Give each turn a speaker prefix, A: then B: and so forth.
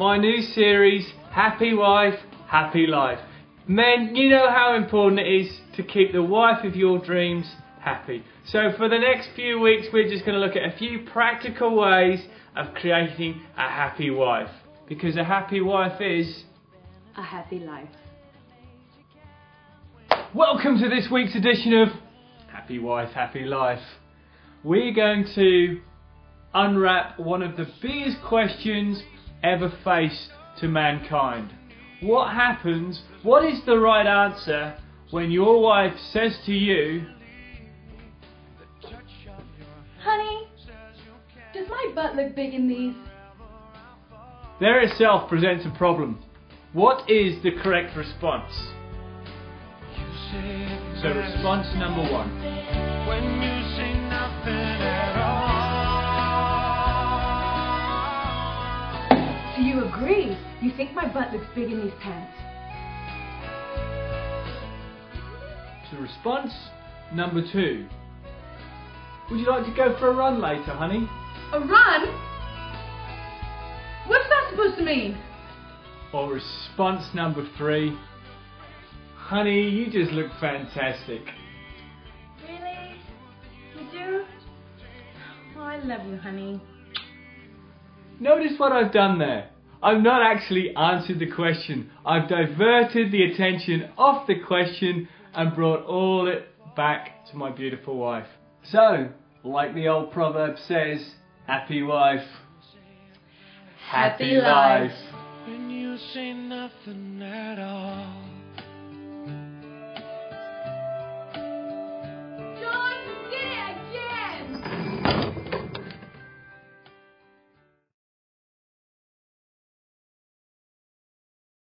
A: my new series, Happy Wife, Happy Life. Men, you know how important it is to keep the wife of your dreams happy. So, for the next few weeks, we're just going to look at a few practical ways of creating a happy wife. Because a happy wife is.
B: A happy life.
A: Welcome to this week's edition of Happy Wife, Happy Life. We're going to unwrap one of the biggest questions ever faced to mankind. What happens, what is the right answer when your wife says to you,
B: Honey, does my butt look big in these?
A: there itself presents a problem. What is the correct response? So, response number one.
B: Agree? You think my butt looks big in these pants?
A: So, response number two. Would you like to go for a run later, honey?
B: A run? What's that supposed to mean?
A: Or response number three. Honey, you just look fantastic.
B: Really? You do? Oh, I love you, honey.
A: Notice what I've done there. I've not actually answered the question. I've diverted the attention off the question and brought all it back to my beautiful wife. So, like the old proverb says, happy wife,
B: Happy life.
C: When